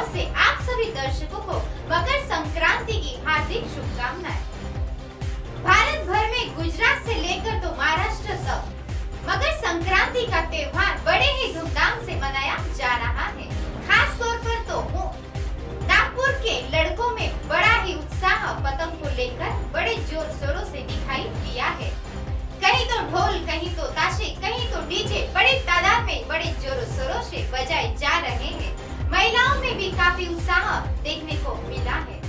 दर्शकों को मकर संक्रांति की हार्दिक शुभकामनाएँ भारत भर में गुजरात से लेकर तो महाराष्ट्र तक मकर संक्रांति का त्योहार बड़े ही धूमधाम से मनाया जा रहा है खास तौर पर तो नागपुर के लड़कों में बड़ा ही उत्साह पतंग को लेकर बड़े ज़ोर शोरों से दिखाई दिया है कहीं तो ढोल कहीं तो ताशे कहीं तो डीजे बड़ी तादाद में बड़े जोरों शोरों से बजाए जा रहे हैं भी काफ़ी उत्साह देखने को मिला है।